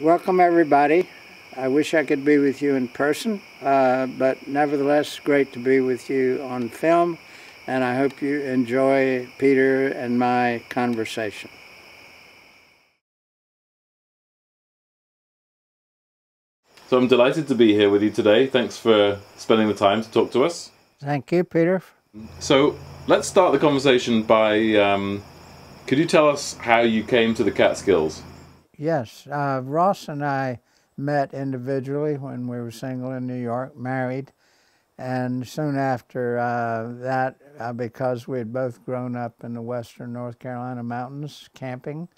welcome everybody. I wish I could be with you in person, uh, but nevertheless, great to be with you on film, and I hope you enjoy Peter and my conversation. So I'm delighted to be here with you today. Thanks for spending the time to talk to us. Thank you, Peter. So let's start the conversation by um, could you tell us how you came to the Catskills? Yes, uh, Ross and I met individually when we were single in New York, married, and soon after uh, that, uh, because we had both grown up in the western North Carolina mountains camping,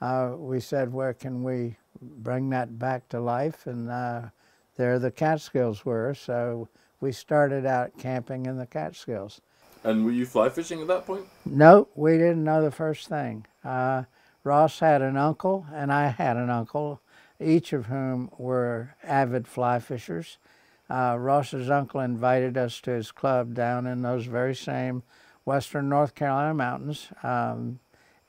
uh, we said, where can we bring that back to life? And uh, there the Catskills were, so we started out camping in the Catskills. And were you fly fishing at that point? No, we didn't know the first thing. Uh, Ross had an uncle, and I had an uncle each of whom were avid fly fishers. Uh, Ross's uncle invited us to his club down in those very same western North Carolina mountains. Um,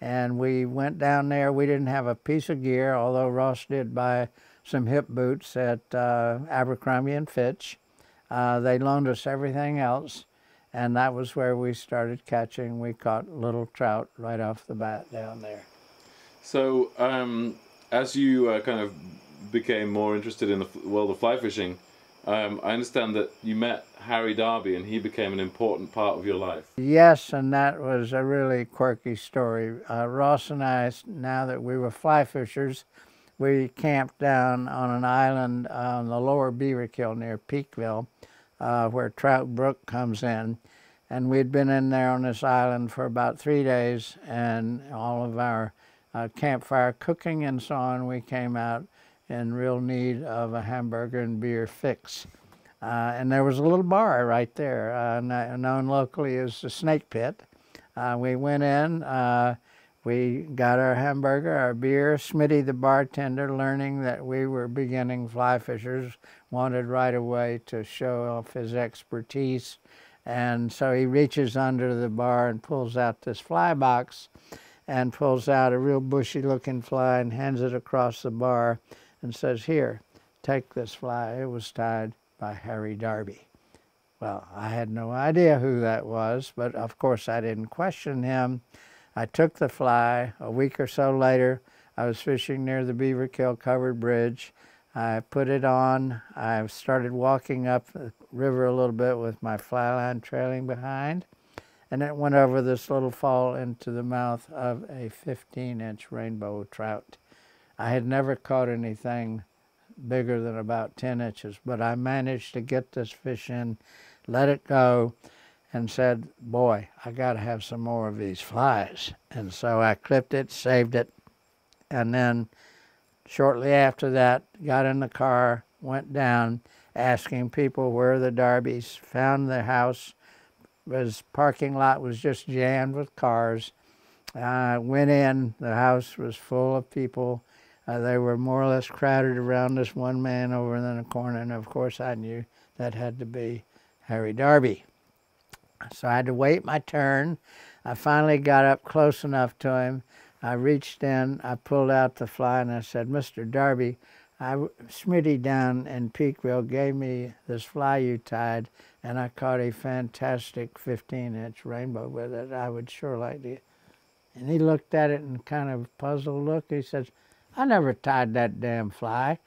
and we went down there. We didn't have a piece of gear, although Ross did buy some hip boots at uh, Abercrombie and Fitch. Uh, they loaned us everything else, and that was where we started catching. We caught little trout right off the bat down there. So, um, as you uh, kind of became more interested in the world of fly fishing, um, I understand that you met Harry Darbee and he became an important part of your life. Yes, and that was a really quirky story. Uh, Ross and I, now that we were fly fishers, we camped down on an island on the lower Beaverkill near Peakville, uh, where Trout Brook comes in. And we'd been in there on this island for about three days, and all of our uh, campfire cooking and so on, we came out in real need of a hamburger and beer fix. Uh, and there was a little bar right there, uh, known locally as the Snake Pit. Uh, we went in, uh, we got our hamburger, our beer. Smitty, the bartender, learning that we were beginning fly fishers, wanted right away to show off his expertise. And so he reaches under the bar and pulls out this fly box and pulls out a real bushy looking fly and hands it across the bar and says, Here, take this fly. It was tied by Harry Darbee. Well, I had no idea who that was, but of course I didn't question him. I took the fly. A week or so later, I was fishing near the Beaverkill Covered Bridge. I put it on. I started walking up the river a little bit with my fly line trailing behind and it went over this little fall into the mouth of a 15 inch rainbow trout. I had never caught anything bigger than about 10 inches, but I managed to get this fish in, let it go, and said, Boy, I got to have some more of these flies. And so I clipped it, saved it, and then shortly after that, got in the car, went down, asking people where the Darbees, found the house, his parking lot was just jammed with cars. I went in, the house was full of people. Uh, they were more or less crowded around this one man over in the corner, and of course I knew that had to be Harry Darbee. So I had to wait my turn. I finally got up close enough to him. I reached in, I pulled out the fly, and I said, Mr. Darbee, I, Smitty down in Peakville gave me this fly you tied, and I caught a fantastic 15 inch rainbow with it. I would sure like to. And he looked at it and kind of puzzled look. He says, I never tied that damn fly.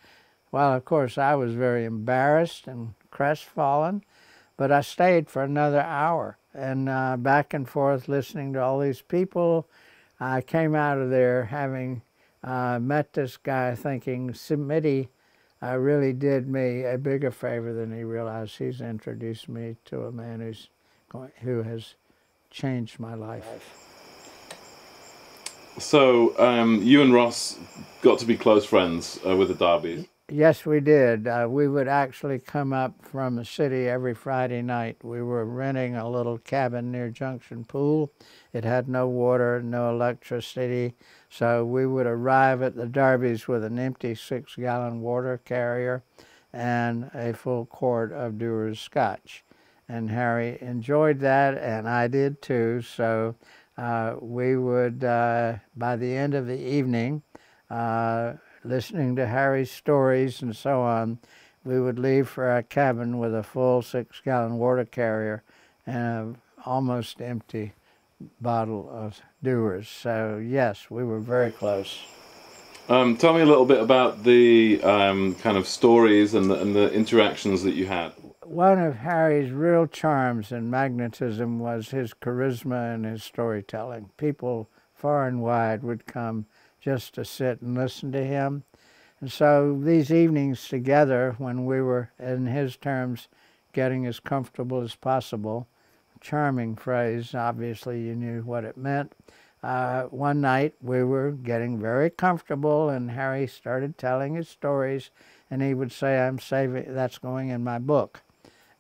Well, of course, I was very embarrassed and crestfallen, but I stayed for another hour and uh, back and forth listening to all these people. I came out of there having uh, met this guy thinking, Smitty uh, really did me a bigger favor than he realized. He's introduced me to a man who's going, who has changed my life. So um, you and Ross got to be close friends uh, with the Darbees. Yes, we did. Uh, we would actually come up from the city every Friday night. We were renting a little cabin near Junction Pool. It had no water, no electricity, so we would arrive at the Darbees with an empty six-gallon water carrier and a full quart of Dewar's Scotch. And Harry enjoyed that, and I did too. So uh, we would, uh, by the end of the evening, uh, listening to Harry's stories and so on, we would leave for our cabin with a full six gallon water carrier and an almost empty bottle of Dewar's. So, yes, we were very close. Um, tell me a little bit about the um, kind of stories and the, and the interactions that you had. One of Harry's real charms and magnetism was his charisma and his storytelling. People far and wide would come just to sit and listen to him. And so these evenings together, when we were, in his terms, getting as comfortable as possible, charming phrase, obviously you knew what it meant. Uh, one night we were getting very comfortable and Harry started telling his stories and he would say, I'm saving, that's going in my book.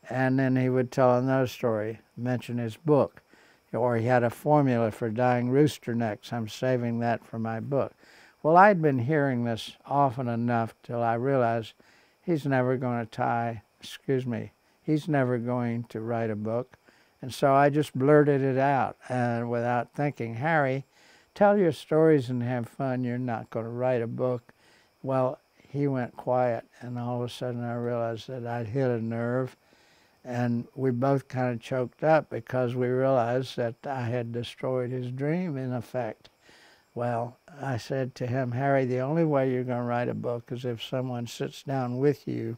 And then he would tell another story, mention his book. Or he had a formula for dyeing rooster necks. I'm saving that for my book. Well, I'd been hearing this often enough till I realized he's never going to tie, excuse me, he's never going to write a book. And so I just blurted it out and without thinking, Harry, tell your stories and have fun. You're not going to write a book. Well, he went quiet, and all of a sudden I realized that I'd hit a nerve. And we both kind of choked up because we realized that I had destroyed his dream, in effect. Well, I said to him, Harry, the only way you're going to write a book is if someone sits down with you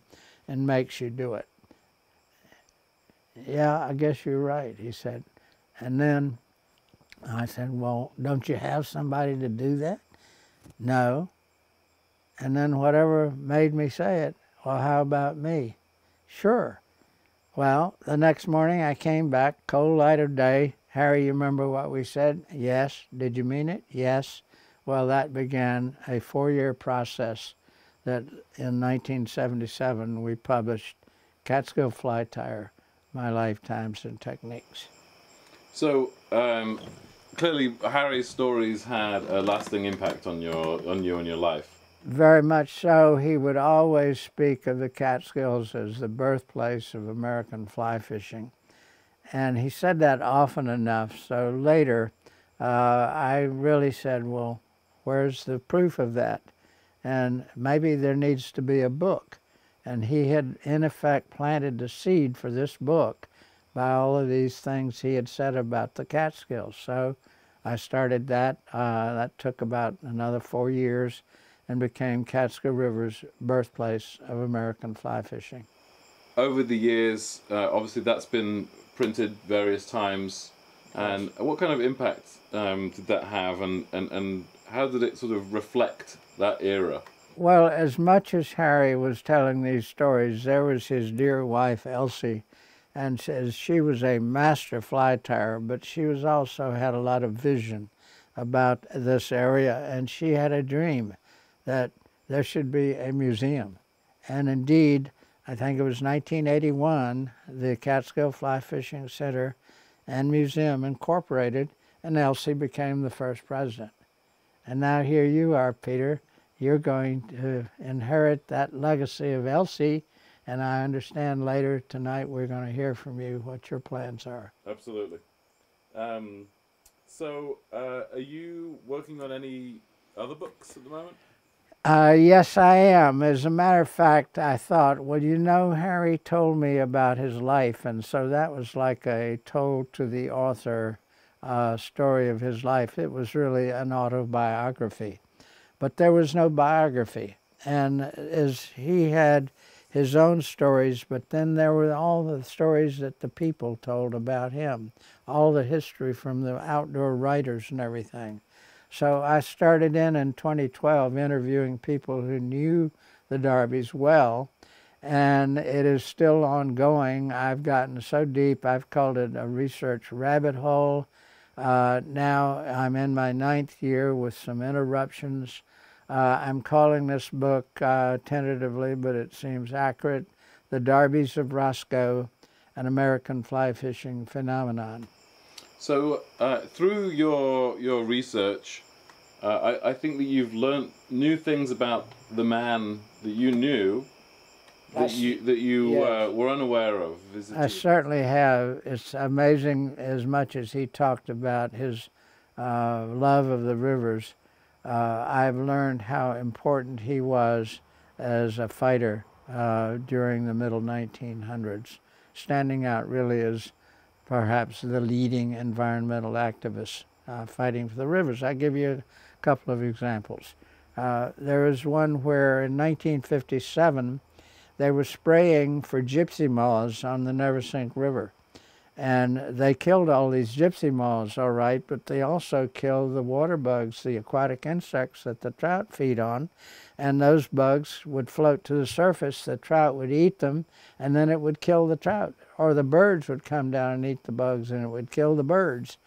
and makes you do it. Yeah, I guess you're right, he said. And then I said, Well, don't you have somebody to do that? No. And then whatever made me say it, Well, how about me? Sure. Well, the next morning I came back, cold light of day. Harry, you remember what we said? Yes. Did you mean it? Yes. Well, that began a four year process that in 1977 we published Catskill Fly Tyer my lifetimes and techniques. So um, clearly, Harry's stories had a lasting impact on your on you and your life. Very much so. He would always speak of the Catskills as the birthplace of American fly fishing, and he said that often enough. So later, uh, I really said, "Well, where's the proof of that?" And maybe there needs to be a book. And he had, in effect, planted the seed for this book by all of these things he had said about the Catskills. So I started that. Uh, that took about another four years and became Catskill River's birthplace of American fly fishing. Over the years, uh, obviously that's been printed various times. And what kind of impact um, did that have, and, and, and how did it sort of reflect that era? Well, as much as Harry was telling these stories, there was his dear wife, Elsie, and says she was a master fly tyer, but she was also had a lot of vision about this area, and she had a dream that there should be a museum. And indeed, I think it was 1981, the Catskill Fly Fishing Center and Museum incorporated, and Elsie became the first president. And now here you are, Peter, you're going to inherit that legacy of Elsie. And I understand later tonight we're going to hear from you what your plans are. Absolutely. Um, so, uh, are you working on any other books at the moment? Uh, yes, I am. As a matter of fact, I thought, well, you know, Harry told me about his life, and so that was like a told to the author uh, story of his life. It was really an autobiography but there was no biography. And as he had his own stories, but then there were all the stories that the people told about him, all the history from the outdoor writers and everything. So I started in in 2012 interviewing people who knew the Darbees well, and it is still ongoing. I've gotten so deep, I've called it a research rabbit hole. Uh, now I'm in my ninth year with some interruptions uh, I'm calling this book uh, tentatively, but it seems accurate, The Darbys of Roscoe, an American Fly Fishing Phenomenon. So uh, through your, your research, uh, I, I think that you've learned new things about the man that you knew that you that you yes. uh, were unaware of. I certainly have. It's amazing as much as he talked about his uh, love of the rivers. uh, I've learned how important he was as a fighter uh, during the middle 1900s, standing out really as perhaps the leading environmental activists uh, fighting for the rivers. I'll give you a couple of examples. Uh, there was one where in 1957 they were spraying for gypsy moths on the Neversink River. And they killed all these gypsy moths, all right, but they also killed the water bugs, the aquatic insects that the trout feed on. And those bugs would float to the surface, the trout would eat them, and then it would kill the trout. Or the birds would come down and eat the bugs, and it would kill the birds.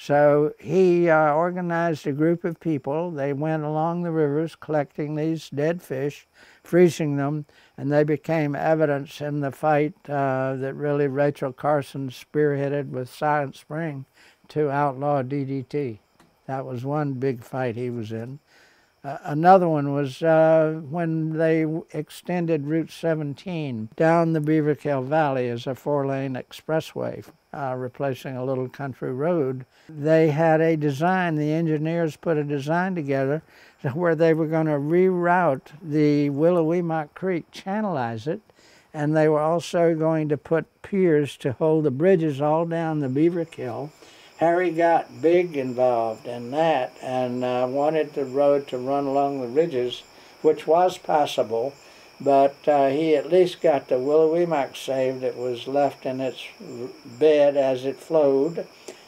So he uh, organized a group of people. They went along the rivers collecting these dead fish, freezing them, and they became evidence in the fight uh, that really Rachel Carson spearheaded with Silent Spring to outlaw DDT. That was one big fight he was in. Uh, another one was uh, when they extended Route 17 down the Beaverkill Valley as a four-lane expressway, uh, replacing a little country road. They had a design, the engineers put a design together where they were going to reroute the Willowemoc Creek, channelize it, and they were also going to put piers to hold the bridges all down the Beaverkill Harry got big involved in that and uh, wanted the road to run along the ridges, which was possible, but uh, he at least got the Willowemoc saved. It was left in its bed as it flowed,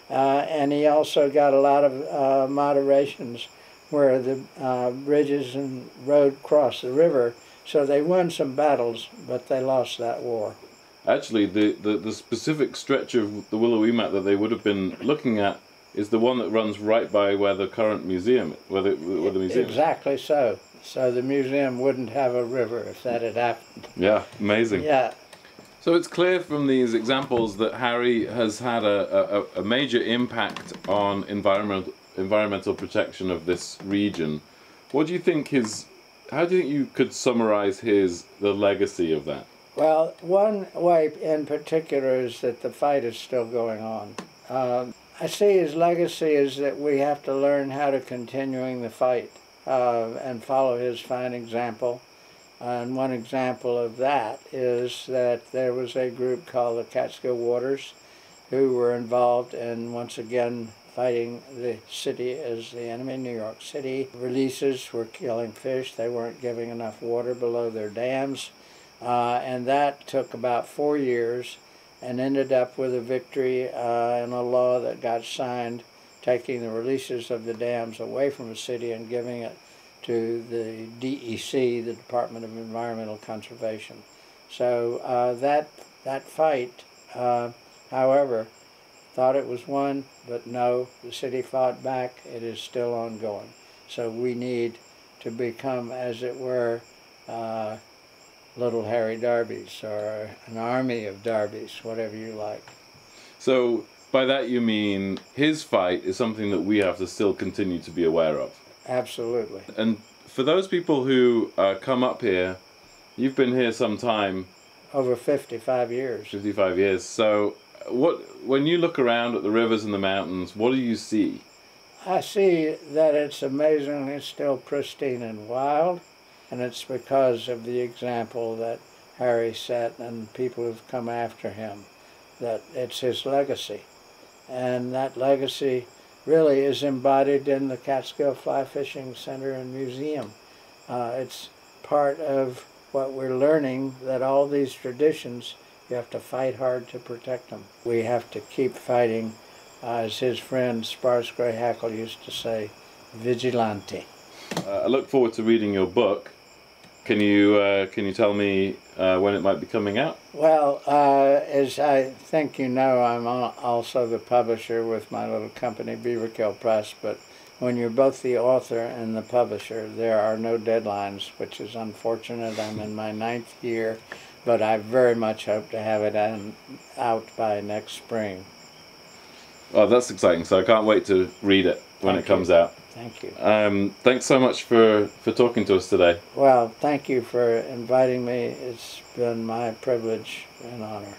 uh, and he also got a lot of uh, moderations where the uh, bridges and road crossed the river. So they won some battles, but they lost that war actually the, the, the specific stretch of the Willowemoc that they would have been looking at is the one that runs right by where the current museum, where the, where the museum. Exactly so. So the museum wouldn't have a river if that had happened. Yeah, amazing. Yeah. So it's clear from these examples that Harry has had a, a, a major impact on environmental environmental protection of this region. What do you think his? How do you think you could summarize his the legacy of that? Well, one way in particular is that the fight is still going on. Um, I see his legacy is that we have to learn how to continuing the fight uh, and follow his fine example. And one example of that is that there was a group called the Catskill Waters who were involved in once again fighting the city as the enemy. New York City releases were killing fish. They weren't giving enough water below their dams. Uh, and that took about four years and ended up with a victory uh, in a law that got signed taking the releases of the dams away from the city and giving it to the DEC, the Department of Environmental Conservation. So uh, that, that fight, uh, however, thought it was won, but no, the city fought back. It is still ongoing. So we need to become, as it were, uh, little Harry Darbee's or an army of Darbee's, whatever you like. So by that you mean his fight is something that we have to still continue to be aware of. Absolutely. And for those people who uh, come up here, you've been here some time. Over 55 years. 55 years. So what when you look around at the rivers and the mountains, what do you see? I see that it's amazingly still pristine and wild and it's because of the example that Harry set and people who've come after him that it's his legacy. And that legacy really is embodied in the Catskill Fly Fishing Center and Museum. Uh, it's part of what we're learning that all these traditions, you have to fight hard to protect them. We have to keep fighting, uh, as his friend Sparse Grey Hackle used to say, vigilante. Uh, I look forward to reading your book. Can you uh, can you tell me uh, when it might be coming out? Well, uh, as I think you know, I'm also the publisher with my little company, Beaverkill Press. But when you're both the author and the publisher, there are no deadlines, which is unfortunate. I'm in my ninth year, but I very much hope to have it out by next spring. Oh, that's exciting! So I can't wait to read it when Thank it comes you. out. Thank you. Um, thanks so much for, for talking to us today. Well, thank you for inviting me. It's been my privilege and honor.